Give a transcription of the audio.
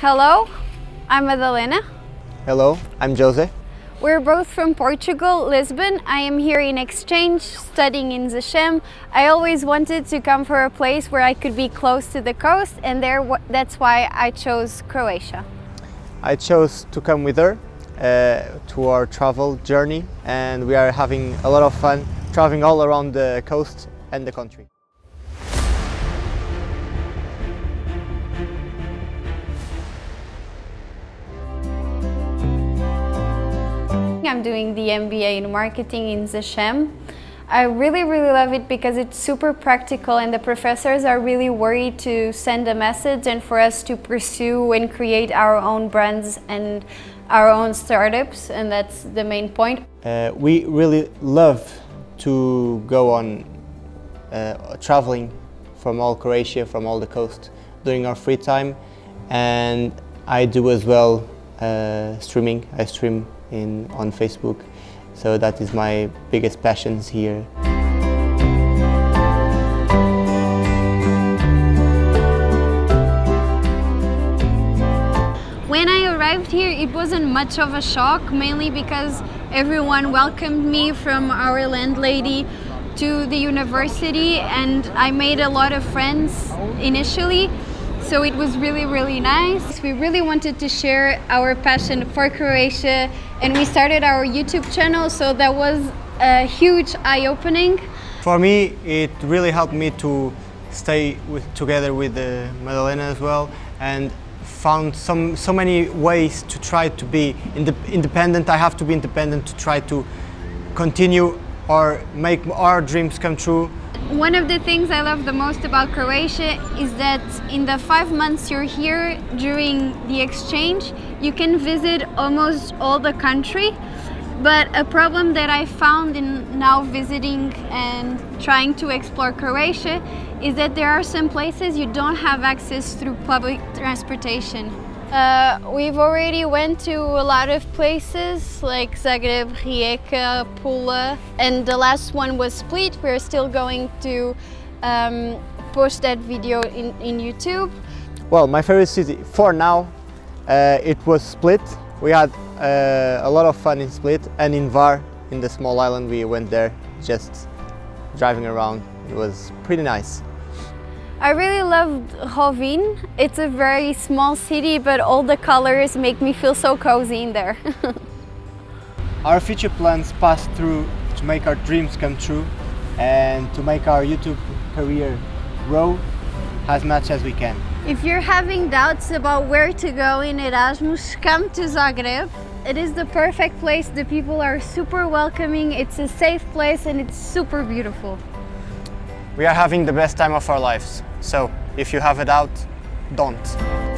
Hello, I'm Madalena. Hello, I'm José. We're both from Portugal, Lisbon. I am here in exchange, studying in ZSEM. I always wanted to come for a place where I could be close to the coast and there that's why I chose Croatia. I chose to come with her uh, to our travel journey and we are having a lot of fun traveling all around the coast and the country. I'm doing the MBA in marketing in ZSEM. I really, really love it because it's super practical and the professors are really worried to send a message and for us to pursue and create our own brands and our own startups and that's the main point. Uh, we really love to go on uh, traveling from all Croatia, from all the coast during our free time and I do as well uh, streaming. I stream in, on Facebook. So that is my biggest passions here. When I arrived here, it wasn't much of a shock, mainly because everyone welcomed me from our landlady to the university and I made a lot of friends initially. So it was really, really nice. We really wanted to share our passion for Croatia and we started our YouTube channel, so that was a huge eye-opening. For me, it really helped me to stay with, together with uh, Madalena as well and found some, so many ways to try to be ind independent. I have to be independent to try to continue or make our dreams come true one of the things I love the most about Croatia is that in the five months you're here during the exchange, you can visit almost all the country. But a problem that I found in now visiting and trying to explore Croatia is that there are some places you don't have access through public transportation. Uh, we've already went to a lot of places like Zagreb, Rijeka, Pula, and the last one was Split. We're still going to um, post that video in, in YouTube. Well, my favorite city for now, uh, it was Split. We had uh, a lot of fun in Split and in Hvar, in the small island we went there, just driving around. It was pretty nice. I really loved Rovinj. It's a very small city, but all the colors make me feel so cozy in there. our future plans pass through to make our dreams come true and to make our YouTube career grow as much as we can. If you're having doubts about where to go in Erasmus, come to Zagreb. It is the perfect place. The people are super welcoming. It's a safe place and it's super beautiful. We are having the best time of our lives. So if you have a doubt, don't.